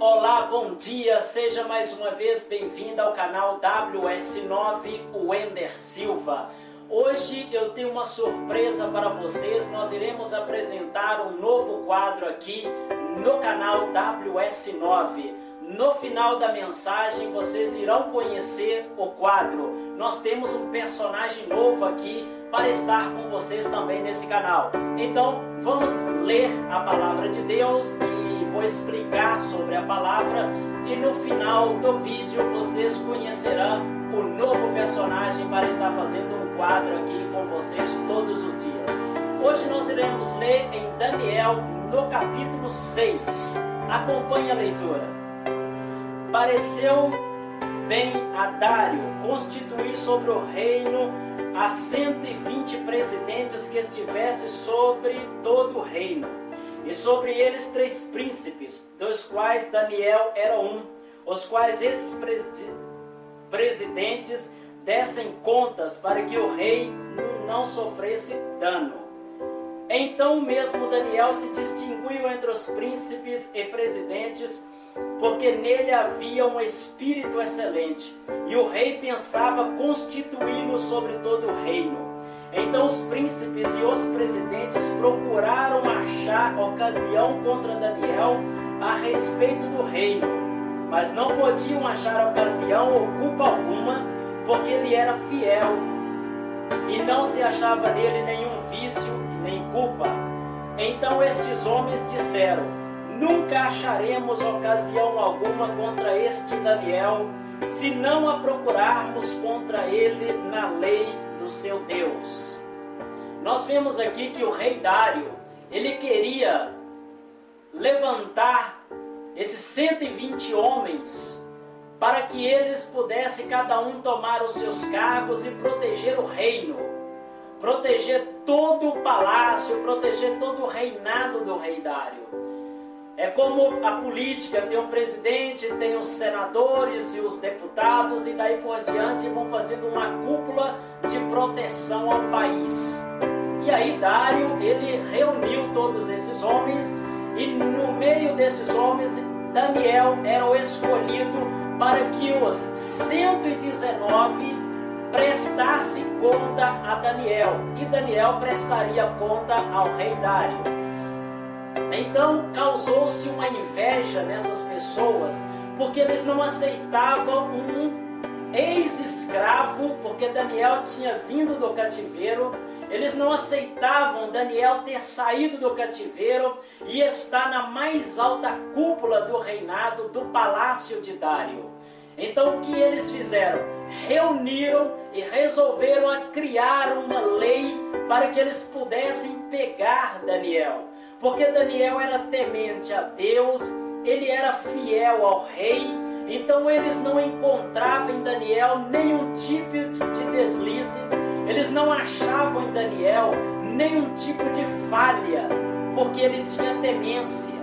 Olá, bom dia, seja mais uma vez bem-vindo ao canal WS9 Wender Silva. Hoje eu tenho uma surpresa para vocês, nós iremos apresentar um novo quadro aqui no canal WS9. No final da mensagem vocês irão conhecer o quadro. Nós temos um personagem novo aqui para estar com vocês também nesse canal. Então vamos ler a palavra de Deus e vou explicar sobre a palavra e no final do vídeo vocês conhecerão o novo personagem para estar fazendo um quadro aqui com vocês todos os dias. Hoje nós iremos ler em Daniel no capítulo 6. Acompanhe a leitura pareceu bem a Dário constituir sobre o reino a 120 presidentes que estivessem sobre todo o reino, e sobre eles três príncipes, dos quais Daniel era um, os quais esses presidentes dessem contas para que o rei não sofresse dano. Então mesmo Daniel se distinguiu entre os príncipes e presidentes porque nele havia um espírito excelente, e o rei pensava constituí-lo sobre todo o reino. Então os príncipes e os presidentes procuraram achar ocasião contra Daniel a respeito do reino, mas não podiam achar ocasião ou culpa alguma, porque ele era fiel, e não se achava nele nenhum vício nem culpa. Então estes homens disseram: Nunca acharemos ocasião alguma contra este Daniel, se não a procurarmos contra ele na lei do seu Deus. Nós vemos aqui que o rei Dário, ele queria levantar esses 120 homens para que eles pudessem cada um tomar os seus cargos e proteger o reino, proteger todo o palácio, proteger todo o reinado do rei Dário. É como a política, tem o presidente, tem os senadores e os deputados, e daí por diante vão fazendo uma cúpula de proteção ao país. E aí Dário, ele reuniu todos esses homens, e no meio desses homens, Daniel era o escolhido para que os 119 prestasse conta a Daniel, e Daniel prestaria conta ao rei Dário. Então causou-se uma inveja nessas pessoas, porque eles não aceitavam um ex-escravo, porque Daniel tinha vindo do cativeiro, eles não aceitavam Daniel ter saído do cativeiro e estar na mais alta cúpula do reinado do palácio de Dário. Então o que eles fizeram? Reuniram e resolveram criar uma lei para que eles pudessem pegar Daniel porque Daniel era temente a Deus, ele era fiel ao rei, então eles não encontravam em Daniel nenhum tipo de deslize, eles não achavam em Daniel nenhum tipo de falha, porque ele tinha temência,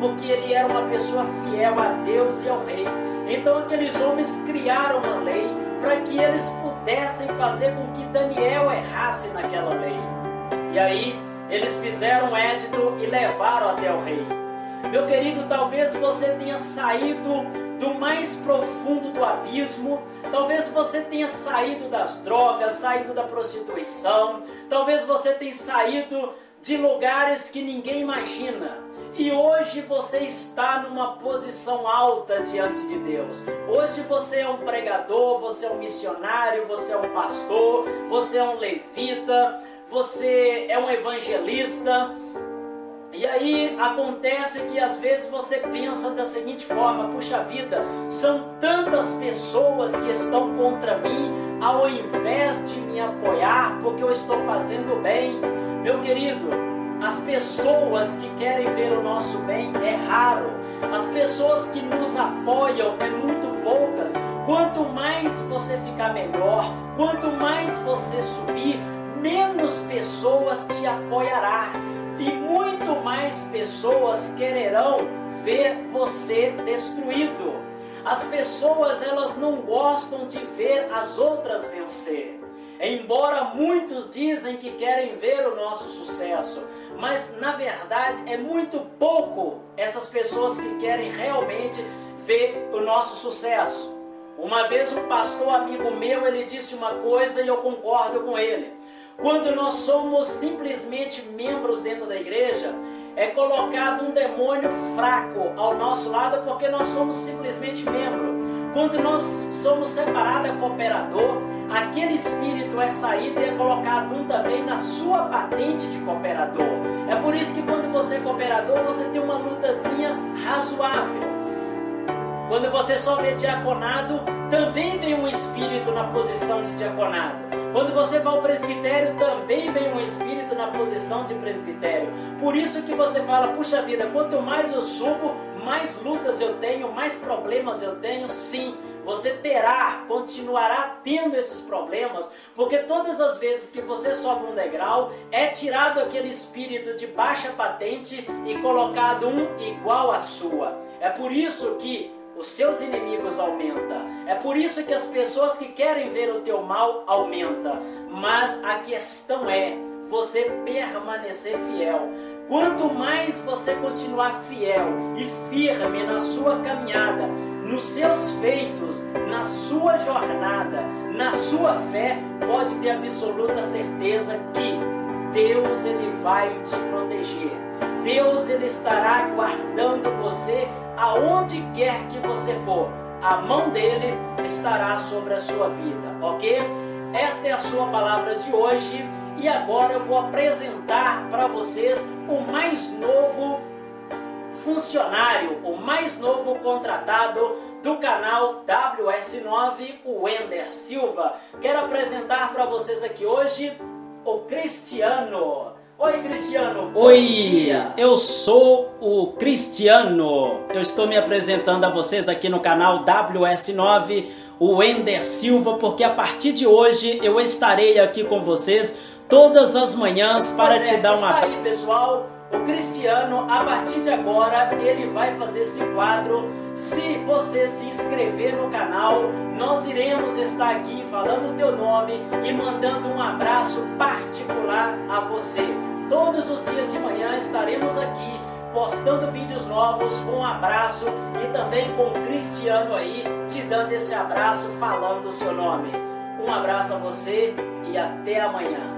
porque ele era uma pessoa fiel a Deus e ao rei. Então aqueles homens criaram uma lei para que eles pudessem fazer com que Daniel errasse naquela lei. E aí eles fizeram um édito e levaram até o rei. Meu querido, talvez você tenha saído do mais profundo do abismo, talvez você tenha saído das drogas, saído da prostituição, talvez você tenha saído de lugares que ninguém imagina. E hoje você está numa posição alta diante de Deus. Hoje você é um pregador, você é um missionário, você é um pastor, você é um levita, você é um evangelista. E aí acontece que às vezes você pensa da seguinte forma: puxa vida, são tantas pessoas que estão contra mim, ao invés de me apoiar, porque eu estou fazendo bem. Meu querido, as pessoas que querem ver o nosso bem é raro. As pessoas que nos apoiam é muito poucas. Quanto mais você ficar melhor, quanto mais você subir, menos pessoas te apoiará e muito mais pessoas quererão ver você destruído. As pessoas elas não gostam de ver as outras vencer. Embora muitos dizem que querem ver o nosso sucesso, mas na verdade é muito pouco essas pessoas que querem realmente ver o nosso sucesso. Uma vez um pastor amigo meu, ele disse uma coisa e eu concordo com ele. Quando nós somos simplesmente membros dentro da igreja, é colocado um demônio fraco ao nosso lado porque nós somos simplesmente membro. Quando nós somos separados é cooperador, aquele espírito é saído e é colocado um também na sua patente de cooperador. É por isso que quando você é cooperador, você tem uma lutazinha razoável. Quando você sobe diaconado, também vem um espírito na posição de diaconado. Quando você vai ao presbitério, também vem um espírito na posição de presbitério. Por isso que você fala, puxa vida, quanto mais eu subo, mais lutas eu tenho, mais problemas eu tenho. Sim, você terá, continuará tendo esses problemas, porque todas as vezes que você sobe um degrau, é tirado aquele espírito de baixa patente e colocado um igual à sua. É por isso que os seus inimigos aumentam. É por isso que as pessoas que querem ver o teu mal aumentam. Mas a questão é você permanecer fiel. Quanto mais você continuar fiel e firme na sua caminhada, nos seus feitos, na sua jornada, na sua fé, pode ter absoluta certeza que Deus ele vai te proteger. Deus ele estará guardando você aonde quer que você for, a mão dele estará sobre a sua vida, ok? Esta é a sua palavra de hoje e agora eu vou apresentar para vocês o mais novo funcionário, o mais novo contratado do canal WS9, o Wender Silva. Quero apresentar para vocês aqui hoje o Cristiano. Oi, Cristiano. Oi, eu sou o Cristiano. Eu estou me apresentando a vocês aqui no canal WS9, o Ender Silva, porque a partir de hoje eu estarei aqui com vocês todas as manhãs para te dar uma. Aí, pessoal, o Cristiano, a partir de agora, ele vai fazer esse quadro. Se você se inscrever no canal, nós iremos estar aqui falando o teu nome e mandando um abraço particular a você. Todos os dias de manhã estaremos aqui postando vídeos novos com um abraço e também com o Cristiano aí te dando esse abraço falando o seu nome. Um abraço a você e até amanhã.